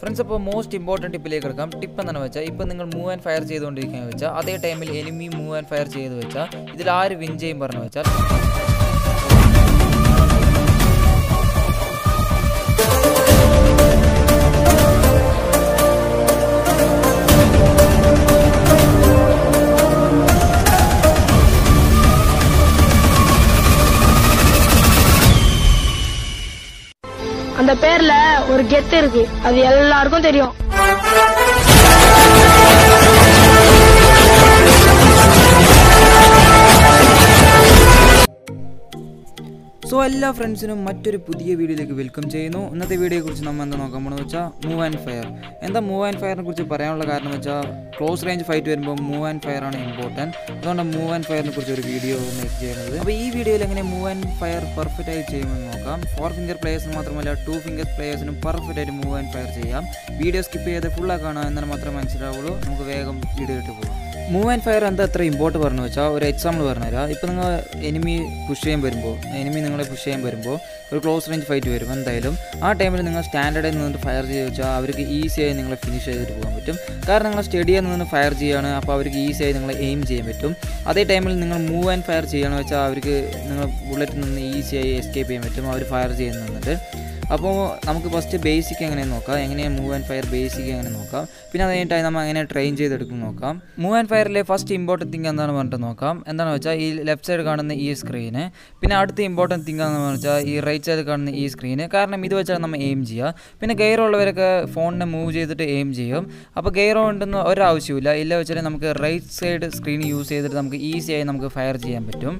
Friends അപ്പോൾ most important ടിപ്പിലേക്ക് എടുക്കാം. Tip എന്താണെന്ന് വെച്ചാൽ ഇപ്പോൾ നിങ്ങൾ മൂവ് ആൻഡ് ഫയർ ചെയ്തുകൊണ്ടിരിക്കുകയെന്ന് വെച്ചാൽ അതേ ടൈമിൽ എനിമി മൂവ് ആൻഡ് ഫയർ ചെയ്ത് വെച്ചാൽ ഇതിൽ ആര് വിൻ ചെയ്യും പറഞ്ഞു വെച്ചാൽ அந்த பேர்ல ஒரு கெத்து இருக்கு. அது எல்லாருக்கும் தெரியும். സോ എല്ലാ ഫ്രണ്ട്സിനും മറ്റൊരു പുതിയ വീഡിയോയിലേക്ക് വെൽക്കം ചെയ്യുന്നു. ഇന്നത്തെ വീഡിയോയെക്കുറിച്ച് നമ്മൾ എന്താ നോക്കാൻ പോകുന്നത് വെച്ചാൽ മൂവ് ആൻഡ് ഫയർ എന്താ മൂവ് ആൻഡ് ഫയറിനെ കുറിച്ച് പറയാനുള്ള കാരണം വെച്ചാൽ ക്ലോസ് റേഞ്ച് ഫൈറ്റ് വരുമ്പോൾ മൂവ് ആൻഡ് ഫയർ ആണ് ഇമ്പോർട്ടന്റ് അതുകൊണ്ട് മൂവ് ആൻഡ് ഫയറിനെ കുറിച്ച് ഒരു വീഡിയോ മേക്ക് ചെയ്യുന്നത്. അപ്പോൾ ഈ വീഡിയോയിൽ എങ്ങനെ മൂവ് ആൻഡ് ഫയർ പെർഫെക്റ്റ് ആയി ചെയ്യുമെന്ന് നോക്കാം. ഫോർ ഫിംഗർ പ്ലേയേഴ്സിന് മാത്രമല്ല ടു ഫിംഗർ പ്ലേയേഴ്സിനും പെർഫെക്റ്റ് ആയിട്ട് മൂവ് ആൻഡ് ഫയർ ചെയ്യാം. വീഡിയോ സ്കിപ്പ് ചെയ്ത് ഫുള്ളായി കാണാം എന്നാൽ മാത്രമേ മനസ്സിലാവുള്ളൂ. നമുക്ക് വേഗം വീഡിയോ ഇട്ട് പോകാം മൂവ് ആൻഡ് ഫയർ എന്താ അത്ര ഇമ്പോർട്ട് പറഞ്ഞു? വെച്ചാൽ ഒരു എക്സാമ്പിൾ പറഞ്ഞു പറഞ്ഞുതരാം. ഇപ്പോൾ നിങ്ങൾ എനിമി പുഷ് ചെയ്യാൻ വരുമ്പോൾ എനിമി നിങ്ങളെ പുഷ് ചെയ്യാൻ വരുമ്പോൾ ഒരു ക്ലോസ് റേഞ്ച് ഫൈറ്റ് വരും. എന്തായാലും ആ ടൈമിൽ നിങ്ങൾ സ്റ്റാൻഡേർഡിൽ നിന്നിട്ട് ഫയർ ചെയ്ത് വെച്ചാൽ അവർക്ക് ഈസിയായി നിങ്ങളെ ഫിനിഷ് ചെയ്തിട്ട് പോകാൻ പറ്റും. കാരണം നിങ്ങൾ സ്റ്റഡിയിൽ നിന്ന് ഫയർ ചെയ്യുകയാണ് അപ്പോൾ അവർക്ക് ഈസിയായി നിങ്ങളെ എയിം ചെയ്യാൻ പറ്റും. അതേ ടൈമിൽ നിങ്ങൾ മൂവ് ആൻഡ് ഫയർ ചെയ്യുകയാണെന്ന് വെച്ചാൽ അവർക്ക് നിങ്ങൾ ബുള്ളറ്റിൽ നിന്ന് ഈസിയായി എസ്കേപ്പ് ചെയ്യാൻ പറ്റും. അവർ ഫയർ ചെയ്യുന്നുണ്ട് അപ്പോൾ നമുക്ക് ഫസ്റ്റ് ബേസിക് എങ്ങനെ നോക്കാം? എങ്ങനെ മൂവ് ആൻഡ് ഫയർ ബേസിക് എങ്ങനെ നോക്കാം? പിന്നെ അത് കഴിഞ്ഞിട്ട് നമ്മൾ എങ്ങനെ ട്രെയിൻ ചെയ്തെടുക്കും നോക്കാം. മൂവ് ആൻഡ് ഫയറിലെ ഫസ്റ്റ് ഇമ്പോർട്ടന്റ് തിങ് എന്താണെന്ന് പറഞ്ഞിട്ട് നോക്കാം. എന്താണെന്ന് വെച്ചാൽ ഈ ലെഫ്റ്റ് സൈഡ് കാണുന്ന ഈ സ്ക്രീന് പിന്നെ അടുത്ത ഇമ്പോർട്ടന്റ് തിങ് എന്ന് വെച്ചാൽ ഈ റൈറ്റ് സൈഡ് കാണുന്ന ഈ സ്ക്രീന് കാരണം ഇത് വെച്ചാൽ നമ്മൾ എയിം ചെയ്യുക. പിന്നെ ഗെയർ ഉള്ളവരൊക്കെ ഫോണിനെ മൂവ് ചെയ്തിട്ട് എയിം ചെയ്യും. അപ്പോൾ ഗെയർ ഉണ്ടെന്ന് ഒരാവശ്യമില്ല ഇല്ല വെച്ചാൽ നമുക്ക് റൈറ്റ് സൈഡ് സ്ക്രീൻ യൂസ് ചെയ്തിട്ട് നമുക്ക് ഈസിയായി നമുക്ക് ഫയർ ചെയ്യാൻ പറ്റും.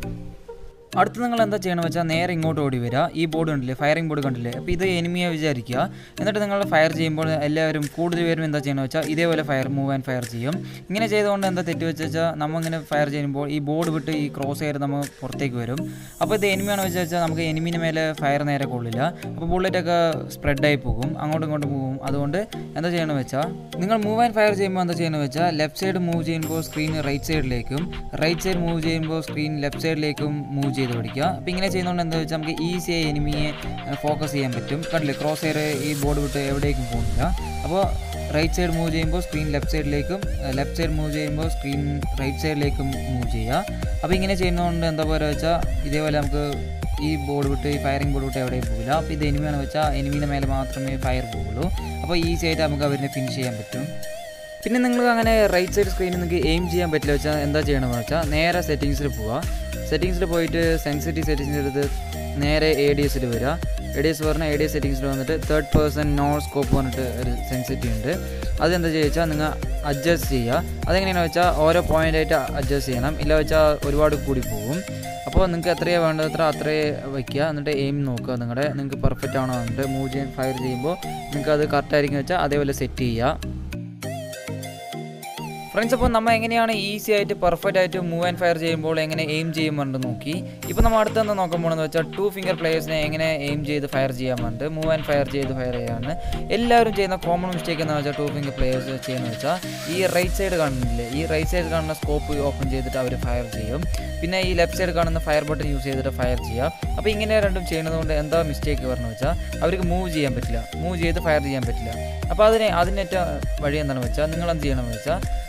അടുത്ത് നിങ്ങൾ എന്താ ചെയ്യണമെന്ന് വെച്ചാൽ നേരെ ഇങ്ങോട്ട് ഓടി വരിക ഈ ബോർഡ് കണ്ടില്ലേ? ഫയറിംഗ് ബോർഡ് കണ്ടില്ലേ? അപ്പോൾ ഇത് എനിമിയെ വിചാരിക്കുക. എന്നിട്ട് നിങ്ങൾ ഫയർ ചെയ്യുമ്പോൾ എല്ലാവരും കൂടുതൽ പേരും എന്താ ചെയ്യണമെന്ന് വെച്ചാൽ ഇതേപോലെ ഫയർ മൂവ് ആൻഡ് ഫയർ ചെയ്യും. ഇങ്ങനെ ചെയ്തുകൊണ്ട് എന്താ തെറ്റ് വെച്ച് വെച്ചാൽ നമ്മൾ ഇങ്ങനെ ഫയർ ചെയ്യുമ്പോൾ ഈ ബോർഡ് വിട്ട് ഈ ക്രോസ് എയർ നമ്മൾ പുറത്തേക്ക് വരും. അപ്പോൾ ഇത് എനിമിയാണെന്ന് വെച്ചാൽ നമുക്ക് എനിമിന് മേലെ ഫയർ നേരെ കൊള്ളില്ല. അപ്പോൾ ബുള്ളറ്റൊക്കെ സ്പ്രെഡായി പോകും. അങ്ങോട്ടും ഇങ്ങോട്ടും പോകും. അതുകൊണ്ട് എന്താ ചെയ്യണമെന്ന് വെച്ചാൽ നിങ്ങൾ മൂവ് ആൻഡ് ഫയർ ചെയ്യുമ്പോൾ എന്താ ചെയ്യണമെന്ന് വെച്ചാൽ ലെഫ്റ്റ് സൈഡ് മൂവ് ചെയ്യുമ്പോൾ സ്ക്രീൻ റൈറ്റ് സൈഡിലേക്കും റൈറ്റ് സൈഡ് മൂവ് ചെയ്യുമ്പോൾ സ്ക്രീൻ ലെഫ്റ്റ് സൈഡിലേക്കും മൂവ് ചെയ്ത് പിടിക്കുക അപ്പോൾ ഇങ്ങനെ ചെയ്യുന്നതുകൊണ്ട് എന്താ വെച്ചാൽ നമുക്ക് ഈസിയായി എനിമിയെ ഫോക്കസ് ചെയ്യാൻ പറ്റും. കണ്ടില്ലേ? ക്രോസ് എയർ ഈ ബോർഡ് വിട്ട് എവിടേക്കും പോകുന്നില്ല. അപ്പോൾ റൈറ്റ് സൈഡ് മൂവ് ചെയ്യുമ്പോൾ സ്ക്രീൻ ലെഫ്റ്റ് സൈഡിലേക്കും ലെഫ്റ്റ് സൈഡ് മൂവ് ചെയ്യുമ്പോൾ സ്ക്രീൻ റൈറ്റ് സൈഡിലേക്കും മൂവ് ചെയ്യുക. അപ്പോൾ ഇങ്ങനെ ചെയ്യുന്നതുകൊണ്ട് എന്താ പറയുക വെച്ചാൽ ഇതേപോലെ നമുക്ക് ഈ ബോർഡ് വിട്ട് ഈ ഫയറിംഗ് ബോർഡ് വിട്ട് എവിടെയും പോകില്ല അപ്പോൾ ഇത് എനിമിയാണെന്ന് വെച്ചാൽ എനിമീന്റെ മേലെ മാത്രമേ ഫയർ പോകുള്ളൂ അപ്പോൾ ഈസി ആയിട്ട് നമുക്ക് അവരിനെ ഫിനിഷ് ചെയ്യാൻ പറ്റും. പിന്നെ നിങ്ങൾക്ക് അങ്ങനെ റൈറ്റ് സൈഡ് സ്ക്രീനിൽ നിങ്ങൾക്ക് എയിം ചെയ്യാൻ പറ്റില്ല വെച്ചാൽ എന്താ ചെയ്യണമെന്ന് വെച്ചാൽ നേരെ സെറ്റിങ്സിൽ പോവുക. സെറ്റിങ്സിൽ പോയിട്ട് സെൻസിറ്റീവ് സെറ്റിങ്സ് എടുത്ത് നേരെ എ ഡി എസിൽ വരിക എ ഡി എസ് പറഞ്ഞാൽ എ ഡി എസ് സെറ്റിങ്സിൽ വന്നിട്ട് തേർഡ് പേഴ്സൺ നോ സ്കോപ്പ് പറഞ്ഞിട്ട് ഒരു സെൻസിറ്റീവ് ഉണ്ട്. അതെന്താ ചോദിച്ചാൽ നിങ്ങൾ അഡ്ജസ്റ്റ് ചെയ്യുക അതെങ്ങനെയാണെന്ന് വെച്ചാൽ ഓരോ പോയിന്റായിട്ട് അഡ്ജസ്റ്റ് ചെയ്യണം. ഇല്ല വെച്ചാൽ ഒരുപാട് കൂടി പോകും അപ്പോൾ നിങ്ങൾക്ക് എത്രയാണ് വേണ്ടത്ര അത്ര അത്രയേ വയ്ക്കുക എന്നിട്ട് എയിം നോക്കുക. നിങ്ങളുടെ നിങ്ങൾക്ക് പെർഫെക്റ്റ് ആണോ എന്നിട്ട് മൂവ് ചെയ്യാൻ ഫയർ ചെയ്യുമ്പോൾ നിങ്ങൾക്ക് അത് കറക്റ്റായിരിക്കും വെച്ചാൽ അതേപോലെ സെറ്റ് ചെയ്യുക ഫ്രണ്ട്സ് അപ്പോൾ നമ്മൾ എങ്ങനെയാണ് ഈസി ആയിട്ട് പെർഫെക്റ്റ് ആയിട്ട് മൂവ് ആൻഡ് ഫയർ ചെയ്യുമ്പോൾ എങ്ങനെ എയിം ചെയ്യാൻ നോക്കി. ഇപ്പോൾ നമ്മൾ അടുത്ത് എന്താ നോക്കാൻ പോകുന്നത് വെച്ചാൽ ടു ഫിംഗർ പ്ലേയേഴ്സിനെ എങ്ങനെ എയിം ചെയ്ത് ഫയർ ചെയ്യാമുണ്ട് മൂവ് ആൻഡ് ഫയർ ചെയ്ത് ഫയർ ചെയ്യാമെന്ന്. എല്ലാവരും ചെയ്യുന്ന കോമൺ മിസ്റ്റേക്ക് എന്ന് വെച്ചാൽ ടു ഫിംഗർ പ്ലേയേഴ്സ് ചെയ്യുന്നത് വെച്ചാൽ ഈ റൈറ്റ് സൈഡ് കാണുന്നില്ലേ ഈ റൈറ്റ് സൈഡ് കാണുന്ന സ്കോപ്പ് ഓപ്പൺ ചെയ്തിട്ട് അവർ ഫയർ ചെയ്യും. പിന്നെ ഈ ലെഫ്റ്റ് സൈഡ് കാണുന്ന ഫയർ ബട്ടൺ യൂസ് ചെയ്തിട്ട് ഫയർ ചെയ്യാം അപ്പോൾ ഇങ്ങനെ രണ്ടും ചെയ്യുന്നത് കൊണ്ട് എന്താ മിസ്റ്റേക്ക് പറഞ്ഞു വെച്ചാൽ അവർക്ക് മൂവ് ചെയ്യാൻ പറ്റില്ല മൂവ് ചെയ്ത് ഫയർ ചെയ്യാൻ പറ്റില്ല. അപ്പോൾ അതിനെ അതിനേറ്റ വഴി എന്താണെന്ന് വെച്ചാൽ നിങ്ങൾ എന്ത് ചെയ്യണമെന്ന് വെച്ചാൽ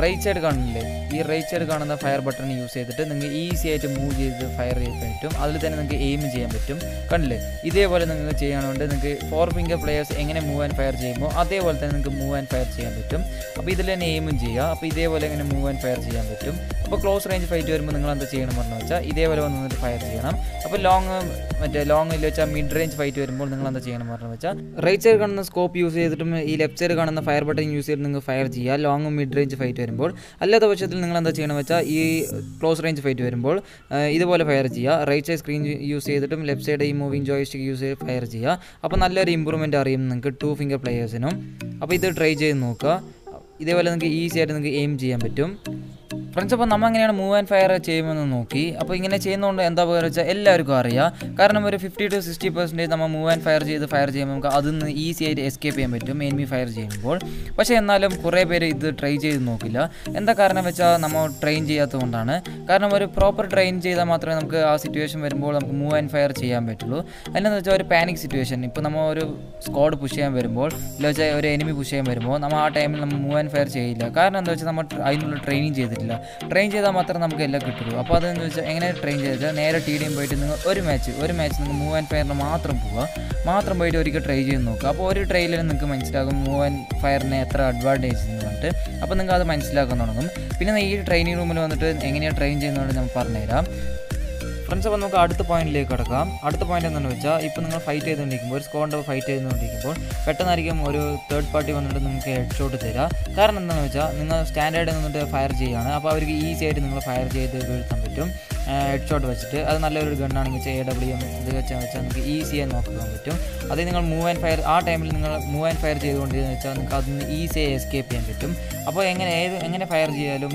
റൈറ്റ് സൈഡ് കാണുന്നില്ലേ? ഈ റൈറ്റ് സൈഡ് കാണുന്ന ഫയർ ബട്ടൺ യൂസ് ചെയ്തിട്ട് നിങ്ങൾക്ക് ഈസി ആയിട്ട് മൂവ് ചെയ്ത് ഫയർ ചെയ്യാൻ പറ്റും. അതിൽ തന്നെ നിങ്ങൾക്ക് എയിം ചെയ്യാൻ പറ്റും. കണ്ടില്ലേ? ഇതേപോലെ നിങ്ങൾക്ക് ചെയ്യാനുണ്ട് നിങ്ങൾക്ക് ഫോർ ഫിംഗർ പ്ലെയേഴ്സ് എങ്ങനെ മൂവ് ആൻഡ് ഫയർ ചെയ്യുമ്പോൾ അതേപോലെ തന്നെ നിങ്ങൾക്ക് മൂവ് ആൻഡ് ഫയർ ചെയ്യാൻ പറ്റും. അപ്പോൾ ഇതിൽ തന്നെ എയിമും ചെയ്യുക. അപ്പോൾ ഇതേപോലെ എങ്ങനെ മൂവ് ആൻഡ് ഫയർ ചെയ്യാൻ പറ്റും. അപ്പോൾ ക്ലോസ് റേഞ്ച് ഫൈറ്റ് വരുമ്പോൾ നിങ്ങൾ എന്താ ചെയ്യണം പറഞ്ഞു വെച്ചാൽ ഇതേപോലെ വന്ന് നിന്നിട്ട് ഫയർ ചെയ്യണം. അപ്പോൾ ലോങ് മറ്റേ ലോങ് ഇല്ല വെച്ചാൽ മിഡ് റേഞ്ച് ഫൈറ്റ് വരുമ്പോൾ നിങ്ങൾ എന്താ ചെയ്യണം പറഞ്ഞു വെച്ചാൽ റൈറ്റ് സൈഡ് കാണുന്ന സ്കോപ്പ് യൂസ് ചെയ്തിട്ടും ഈ ലെഫ്റ്റ് സൈഡ് കാണുന്ന ഫയർ ബട്ടൺ യൂസ് ചെയ്തിട്ട് നിങ്ങൾക്ക് ഫയർ ചെയ്യുക. ലോങ് മിഡ് റേഞ്ച് ഫൈറ്റ് വരുമ്പോൾ അല്ലാത്ത പക്ഷത്തിൽ നിങ്ങൾ എന്താ ചെയ്യണമെന്ന് വെച്ചാൽ ഈ ക്ലോസ് റേഞ്ച് ഫൈറ്റ് വരുമ്പോൾ ഇതുപോലെ ഫയർ ചെയ്യുക. റൈറ്റ് സൈഡ് സ്ക്രീൻ യൂസ് ചെയ്തിട്ടും ലെഫ്റ്റ് സൈഡ് ഈ മൂവിങ് ജോയിസ്റ്റിക് യൂസ് ചെയ്ത് ഫയർ ചെയ്യുക. അപ്പോൾ നല്ലൊരു ഇമ്പ്രൂവ്മെന്റ് അറിയും നിങ്ങൾക്ക് ടു ഫിംഗർ പ്ലേയേഴ്സിനും അപ്പോൾ ഇത് ട്രൈ ചെയ്ത് നോക്കുക. ഇതേപോലെ നിങ്ങൾക്ക് ഈസി ആയിട്ട് നിങ്ങൾക്ക് എയിം ചെയ്യാൻ പറ്റും. ഫ്രണ്ട്സ് അപ്പോൾ നമ്മൾ എങ്ങനെയാണ് മൂവ് ആൻഡ് ഫയർ ചെയ്യുമെന്ന് നോക്കി. അപ്പോൾ ഇങ്ങനെ ചെയ്യുന്നതുകൊണ്ട് എന്താ പറയുക വെച്ചാൽ എല്ലാവർക്കും അറിയാം. കാരണം ഒരു ഫിഫ്റ്റി ടു സിക്സ്റ്റി പെർസെന്റേജ് നമ്മൾ മൂവ് ആൻഡ് ഫയർ ചെയ്ത് ഫയർ ചെയ്യുമ്പോൾ നമുക്ക് അതിൽ നിന്ന് ഈസി ആയിട്ട് എസ്കേപ്പ് ചെയ്യാൻ പറ്റും. എനിമി ഫയർ ചെയ്യുമ്പോൾ. പക്ഷേ എന്നാലും കുറേ പേര് ഇത് ട്രൈ ചെയ്ത് നോക്കില്ല. എന്താ കാരണം വെച്ചാൽ നമ്മൾ ട്രെയിൻ ചെയ്യാത്തതുകൊണ്ടാണ്. കാരണം ഒരു പ്രോപ്പർ ട്രെയിൻ ചെയ്താൽ മാത്രമേ നമുക്ക് ആ സിറ്റുവേഷൻ വരുമ്പോൾ നമുക്ക് മൂവ് ആൻഡ് ഫയർ ചെയ്യാൻ പറ്റുള്ളൂ. അതിനെന്ന് വെച്ചാൽ ഒരു പാനിക് സിറ്റുവേഷൻ ഇപ്പോൾ നമ്മൾ ഒരു സ്ക്വാഡ് പുഷ് ചെയ്യാൻ വരുമ്പോൾ ഇല്ല വെച്ചാൽ ഒരു എനിമി പുഷ് ചെയ്യാൻ വരുമ്പോൾ നമ്മൾ ആ ടൈമിൽ നമ്മൾ മൂവ് ആൻഡ് ഫയർ ചെയ്യില്ല. കാരണം എന്താ വെച്ചാൽ നമ്മൾ അതിനുള്ള ട്രെയിനിങ് ചെയ്തിട്ടില്ല ട്രെയിൻ ചെയ്താൽ മാത്രമേ നമുക്ക് എല്ലാം കിട്ടുള്ളൂ. അപ്പോൾ അതെന്ന് വെച്ചാൽ എങ്ങനെ ട്രെയിൻ ചെയ്താൽ നേരെ ടി ഡിയും പോയിട്ട് നിങ്ങൾ ഒരു മാച്ച് ഒരു മാച്ച് നിങ്ങൾ മൂവ് ആൻഡ് ഫയറിന് മാത്രം പോവുക. മാത്രം പോയിട്ട് ഒരിക്കൽ ട്രൈ ചെയ്ത് നോക്കുക. അപ്പോൾ ഒരു ട്രെയിലിൽ നിങ്ങൾക്ക് മനസ്സിലാകും മൂവ് ആൻഡ് ഫയറിന് എത്ര അഡ്വാന്റേജ് എന്ന് പറഞ്ഞിട്ട്. അപ്പോൾ നിങ്ങൾക്ക് അത് മനസ്സിലാക്കാൻ തുടങ്ങും. പിന്നെ ഈ ട്രെയിനിങ് റൂമിൽ വന്നിട്ട് എങ്ങനെയാണ് ട്രെയിൻ ചെയ്യുന്നതെന്ന് ഞാൻ പറഞ്ഞുതരാം. ഫ്രണ്ട്സ് അപ്പോൾ നമുക്ക് അടുത്ത പോയിന്റിലേക്ക് കിടക്കാം. അടുത്ത പോയിന്റ് എന്താണെന്ന് വെച്ചാൽ ഇപ്പോൾ നിങ്ങൾ ഫൈറ്റ് ചെയ്തുകൊണ്ടിരിക്കുമ്പോൾ ഒരു സ്കോഡിന്റെ ഫൈറ്റ് ചെയ്തുകൊണ്ടിരിക്കുമ്പോൾ പെട്ടെന്നായിരിക്കും ഒരു തേർഡ് പാർട്ടി വന്നിട്ട് നിങ്ങൾക്ക് ഹെഡ് ഷോട്ട് തരിക കാരണം എന്താണെന്ന് വെച്ചാൽ നിങ്ങൾ സ്റ്റാൻഡേർഡ് നിന്നിട്ട് ഫയർ ചെയ്യുകയാണ് അപ്പോൾ അവർക്ക് ഈസി ആയിട്ട് നിങ്ങൾ ഫയർ ചെയ്ത് വീഴ്ത്താൻ പറ്റും. ഹെഡ് ഷോട്ട് വെച്ചിട്ട് അത് നല്ലൊരു ഗണ്ണാണെങ്കിൽ എ ഡബ്ല്യു എം ഇത് വെച്ചാൽ വെച്ചാൽ നിങ്ങൾക്ക് ഈസിയായി നോക്കാൻ പറ്റും. അത് നിങ്ങൾ മൂവ് ആൻഡ് ഫയർ ആ ടൈമിൽ നിങ്ങൾ മൂവ് ആൻഡ് ഫയർ ചെയ്തുകൊണ്ടിരുന്ന വെച്ചാൽ നിങ്ങൾക്ക് അതിൽ നിന്ന് ഈസിയായി എസ്കേപ്പ് ചെയ്യാൻ പറ്റും. അപ്പോൾ എങ്ങനെ ഏത് എങ്ങനെ ഫയർ ചെയ്യാലും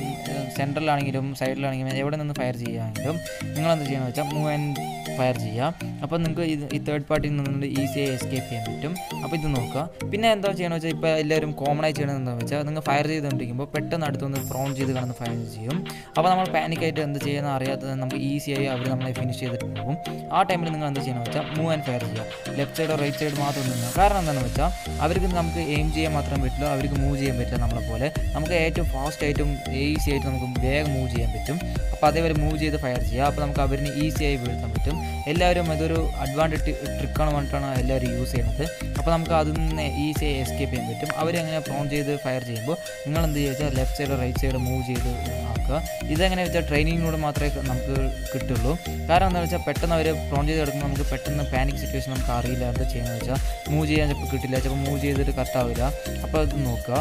സെൻട്രലാണെങ്കിലും സൈഡിലാണെങ്കിലും എവിടെ നിന്ന് ഫയർ ചെയ്യുകയാണെങ്കിലും നിങ്ങൾ എന്ത് ചെയ്യണമെന്ന് വെച്ചാൽ മൂവ് ആൻഡ് ഫയർ ചെയ്യാം. അപ്പോൾ നിങ്ങൾക്ക് ഇത് ഈ തേർഡ് പാർട്ടിയിൽ നിന്ന് ഈസിയായി എസ്കേപ്പ് ചെയ്യാൻ പറ്റും. അപ്പോൾ ഇത് നോക്കുക. പിന്നെ എന്താ ചെയ്യണമെന്ന് വെച്ചാൽ ഇപ്പോൾ എല്ലാവരും കോമൺ ആയി ചെയ്യണമെന്ന് വെച്ചാൽ നിങ്ങൾ ഫയർ ചെയ്തുകൊണ്ടിരിക്കുമ്പോൾ പെട്ടെന്ന് അടുത്തുനിന്ന് പ്രോൺ ചെയ്ത് കിടന്ന് ഫയർ ചെയ്യും. അപ്പോൾ നമ്മൾ പാനിക്കായിട്ട് എന്ത് ചെയ്യുന്ന അറിയാത്തത് നമുക്ക് ഈസിയായി അവർ നമ്മളെ ഫിനിഷ് ചെയ്തിട്ട് പോകും. ആ ടൈമിൽ നിങ്ങൾ എന്താ ചെയ്യണമെന്ന് വെച്ചാൽ മൂവ് ആൻഡ് ഫയർ ചെയ്യുക. ലെഫ്റ്റ് സൈഡോ റൈറ്റ് സൈഡ് മാത്രം നിന്ന് കാരണം എന്താണെന്ന് വെച്ചാൽ അവർക്ക് നമുക്ക് എയിം ചെയ്യാൻ മാത്രം പറ്റില്ല അവർക്ക് മൂവ് ചെയ്യാൻ പറ്റില്ല നമ്മളെ പോലെ. നമുക്ക് ഏറ്റവും ഫാസ്റ്റ് ആയിട്ടും ഈസി ആയിട്ട് നമുക്ക് വേഗം മൂവ് ചെയ്യാൻ പറ്റും. അപ്പോൾ അതേപോലെ മൂവ് ചെയ്ത് ഫയർ ചെയ്യുക. അപ്പോൾ നമുക്ക് അവരിന് ഈസിയായി വീഴ്ത്താൻ പറ്റും. എല്ലാവരും ഇതൊരു അഡ്വാന്റേജ് ട്രിക്കാണ് പറഞ്ഞിട്ടാണ് എല്ലാവരും യൂസ് ചെയ്യുന്നത്. അപ്പോൾ നമുക്ക് അതിൽ നിന്ന് ഈസിയായി എസ്കേപ്പ് ചെയ്യാൻ പറ്റും. അവരങ്ങനെ പ്രോൺ ചെയ്ത് ഫയർ ചെയ്യുമ്പോൾ നിങ്ങൾ എന്ത് ചെയ്യുക left side right side move ചെയ്ത് ആക്കുക. ഇതെങ്ങനെ വെച്ചാൽ ട്രെയിനിങ്ങിലൂടെ മാത്രമേ നമുക്ക് കിട്ടുള്ളൂ. കാരണം എന്താണെന്ന് വെച്ചാൽ പെട്ടെന്ന് അവർ പ്രോൺ ചെയ്ത് കിടക്കുമ്പോൾ നമുക്ക് പെട്ടെന്ന് പാനിക് സിറ്റുവേഷൻ നമുക്ക് അറിയില്ല എന്താ ചെയ്യുന്നത് വെച്ചാൽ മൂവ് ചെയ്യാൻ ചിലപ്പോൾ കിട്ടില്ല. ചിലപ്പോൾ മൂവ് ചെയ്തിട്ട് കറക്റ്റ് ആവില്ല. അപ്പോൾ അത് നോക്കുക.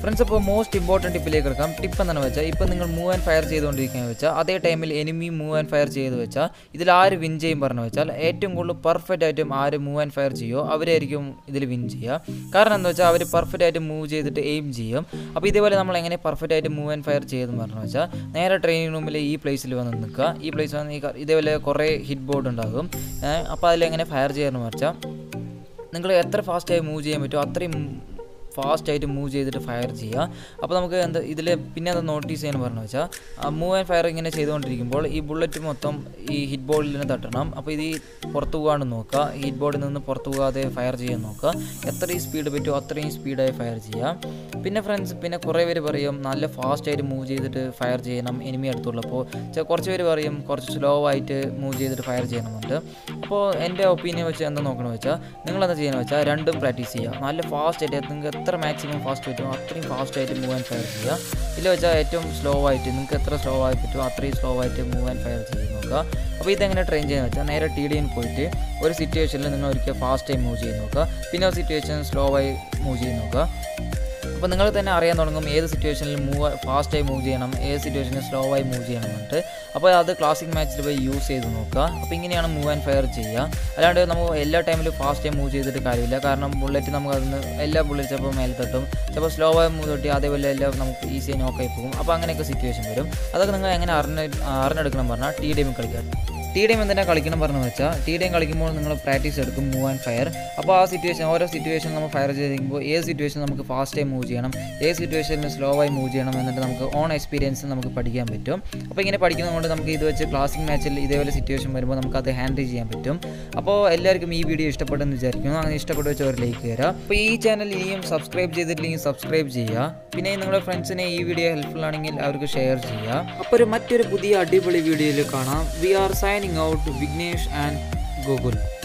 ഫ്രണ്ട്സ് അപ്പോൾ മോസ്റ്റ് ഇമ്പോർട്ടന്റ് ടിപ്പിലേക്ക് എടുക്കാം ടിപ്പ് എന്താണെന്ന് വെച്ചാൽ ഇപ്പോൾ നിങ്ങൾ മൂവ് ആൻഡ് ഫയർ ചെയ്തുകൊണ്ടിരിക്കുകയെന്ന് വെച്ചാൽ അതേ ടൈമിൽ എനിമി മൂവ് ആൻഡ് ഫയർ ചെയ്ത് വെച്ചാൽ ഇതിൽ ആര് വിൻ ചെയ്യും പറഞ്ഞു വെച്ചാൽ ഏറ്റവും കൂടുതൽ പെർഫെക്റ്റ് ആയിട്ടും ആര് മൂവ് ആൻഡ് ഫയർ ചെയ്യുമോ അവരായിരിക്കും ഇതിൽ വിൻ ചെയ്യുക. കാരണം എന്താ വെച്ചാൽ അവർ പെർഫെക്റ്റ് ആയിട്ട് മൂവ് ചെയ്തിട്ട് എയിം ചെയ്യും. അപ്പോൾ ഇതേപോലെ നമ്മൾ എങ്ങനെ പെർഫെക്റ്റ് ആയിട്ട് മൂവ് ആൻഡ് ഫയർ ചെയ്തെന്ന് പറഞ്ഞു വെച്ചാൽ നേരെ ട്രെയിനിങ് റൂമിൽ ഈ പ്ലേസിൽ വന്ന് നിൽക്കുക. ഈ പ്ലേസ് വന്ന് ഈ ഇതേപോലെ കുറേ ഹിറ്റ് ബോർഡ് ഉണ്ടാകും. അപ്പോൾ അതിലെങ്ങനെ ഫയർ ചെയ്യാമെന്ന് വെച്ചാൽ നിങ്ങൾ എത്ര ഫാസ്റ്റായി മൂവ് ചെയ്യാൻ പറ്റുമോ അത്രയും ഫാസ്റ്റ് ആയിട്ട് മൂവ് ചെയ്തിട്ട് ഫയർ ചെയ്യുക അപ്പോൾ നമുക്ക് എന്താ ഇതിൽ പിന്നെ എന്താ നോട്ടീസ് ചെയ്യാൻ പറഞ്ഞു വെച്ചാൽ മൂവ് ആൻഡ് ഫയർ ഇങ്ങനെ ചെയ്തുകൊണ്ടിരിക്കുമ്പോൾ ഈ ബുള്ളറ്റ് മൊത്തം ഈ ഹിറ്റ് ബോർഡിൽ നിന്ന് തട്ടണം. അപ്പോൾ ഇത് പുറത്തു പോകാണ്ട് നോക്കുക ഹിറ്റ് ബോർഡിൽ നിന്ന് പുറത്ത് പോകാതെ ഫയർ ചെയ്യാൻ നോക്കുക എത്രയും സ്പീഡ് പറ്റുമോ അത്രയും സ്പീഡായി ഫയർ ചെയ്യുക പിന്നെ ഫ്രണ്ട്സ് പിന്നെ കുറേ പേര് പറയും നല്ല ഫാസ്റ്റായിട്ട് മൂവ് ചെയ്തിട്ട് ഫയർ ചെയ്യണം എനിമി അടുത്തുള്ളപ്പോൾ കുറച്ച് പേര് പറയും കുറച്ച് സ്ലോ ആയിട്ട് മൂവ് ചെയ്തിട്ട് ഫയർ ചെയ്യണമെന്നുണ്ട്. അപ്പോൾ എന്റെ ഒപ്പീനിയൻ വെച്ച് എന്താ നോക്കണമെന്ന് വെച്ചാൽ നിങ്ങൾ എന്താ ചെയ്യണമെന്ന് വെച്ചാൽ രണ്ടും പ്രാക്ടീസ് ചെയ്യുക നല്ല ഫാസ്റ്റായിട്ട് നിങ്ങൾക്ക് എത്ര മാക്സിമം ഫാസ്റ്റ് പറ്റുമോ അത്രയും ഫാസ്റ്റായിട്ട് മൂവ് ആൻഡ് ഫയർ ചെയ്യുക. ഇല്ല വെച്ചാൽ ഏറ്റവും സ്ലോ ആയിട്ട് നിങ്ങൾക്ക് എത്ര സ്ലോ ആയി പറ്റുമോ അത്രയും സ്ലോ ആയിട്ട് മൂവ് ആൻഡ് ഫയർ ചെയ്ത് നോക്കുക. അപ്പോൾ ഇതെങ്ങനെ ട്രെയിൻ ചെയ്യുന്നത് വെച്ചാൽ നേരെ ടി ഡിയിൽ പോയിട്ട് ഒരു സിറ്റുവേഷനിൽ നിങ്ങൾ ഒരിക്കൽ ഫാസ്റ്റായി മൂവ് ചെയ്ത് നോക്കുക. പിന്നെ ആ സിറ്റുവേഷൻ സ്ലോ ആയി മൂവ് ചെയ്ത് നോക്കുക. അപ്പോൾ നിങ്ങൾ തന്നെ അറിയാൻ തുടങ്ങും ഏത് സിറ്റുവേഷനിൽ മൂവ് ഫാസ്റ്റായി മൂവ് ചെയ്യണം ഏത് സിറ്റുവേഷനിൽ സ്ലോ ആയി മൂവ് ചെയ്യണം എന്നിട്ട്. അപ്പോൾ അത് ക്ലാസിക് മാച്ചിൽ പോയി യൂസ് ചെയ്ത് നോക്കുക. അപ്പോൾ ഇങ്ങനെയാണ് മൂവ് ആൻഡ് ഫയർ ചെയ്യുക. അല്ലാണ്ട് നമ്മൾ എല്ലാ ടൈമിലും ഫാസ്റ്റായി മൂവ് ചെയ്തിട്ട് കാര്യമില്ല. കാരണം ബുള്ളറ്റ് നമുക്ക് അതിന് എല്ലാ ബുള്ളറ്റ് ചിലപ്പോൾ തട്ടും. ചിലപ്പോൾ സ്ലോ ആയി മൂവ് തട്ടി അതേപോലെ എല്ലാം നമുക്ക് ഈസിയായി നോക്കായി പോകും. അപ്പോൾ അങ്ങനെയൊക്കെ സിറ്റുവേഷൻ വരും. അതൊക്കെ നിങ്ങൾ എങ്ങനെ അറിഞ്ഞ അറിഞ്ഞെടുക്കണം പറഞ്ഞാൽ ടി ഡി എം കളിക്കുക ടി ഡി എം എന്തിനാ കളിക്കണം പറഞ്ഞു വെച്ചാൽ ടി എം കളിക്കുമ്പോൾ നിങ്ങൾ പ്രാക്ടീസ് എടുക്കും മൂവ് ആൻഡ് ഫയർ അപ്പോൾ ആ സിറ്റുവേഷൻ ഓരോ സിറ്റുവേഷൻ നമ്മൾ ഫയർ ചെയ്തിരിക്കുമ്പോൾ ഏത് സിറ്റുവേഷൻ നമുക്ക് ഫാസ്റ്റായി മൂവ് ചെയ്യണം ഏത് സിറ്റുവേഷനിൽ സ്ലോ ആയി മൂവ് ചെയ്യണം എന്നിട്ട് നമുക്ക് ഓൺ എക്സ്പീരിയൻസ് നമുക്ക് പഠിക്കാൻ പറ്റും. അപ്പോൾ ഇങ്ങനെ പഠിക്കുന്നതുകൊണ്ട് നമുക്ക് ഇത് വെച്ച് ക്ലാസിക് മാച്ചിൽ ഇതേപോലെ സിറ്റുവേഷൻ വരുമ്പോൾ നമുക്ക് അത് ഹാൻഡിൽ ചെയ്യാൻ പറ്റും. അപ്പോൾ എല്ലാവർക്കും ഈ വീഡിയോ ഇഷ്ടപ്പെട്ടെന്ന് വിചാരിക്കുന്നു. അങ്ങനെ ഇഷ്ടപ്പെട്ട വെച്ച് ഒരു ലൈക്ക് തരാം അപ്പോൾ ഈ ചാനൽ ഇനിയും സബ്സ്ക്രൈബ് ചെയ്തിട്ടില്ലെങ്കിൽ സബ്സ്ക്രൈബ് ചെയ്യുക. പിന്നെ നിങ്ങളുടെ ഫ്രണ്ട്സിനെ ഈ വീഡിയോ ഹെൽപ്ഫുൾ ആണെങ്കിൽ അവർക്ക് ഷെയർ ചെയ്യുക. അപ്പോൾ ഒരു മറ്റൊരു പുതിയ അടിപൊളി വീഡിയോയിൽ കാണാം. We are signing out Vignesh and Google.